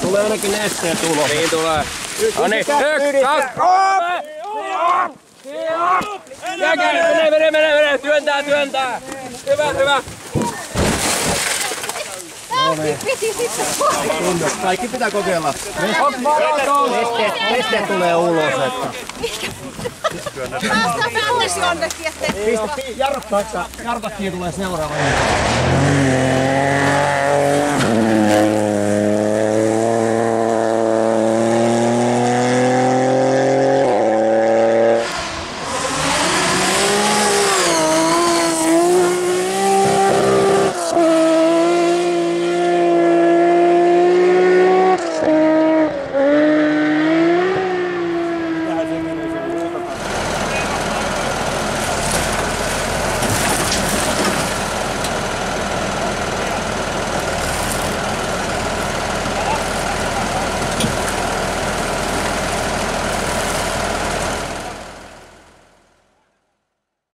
Tulee ainakin nesteet ulos. Niin tulee. No niin, yksi, kaksi, kolme! Jäkä, mene, mene, mene, mene, työntää, työntää. Hyvä, hyvä. Piti sitten pois. Kaikki pitää kokeilla. Nesteet, nesteet tulee ulos. Että. Päästä päälle jonnekin, ettei jarruttaa, että tulee seuraava.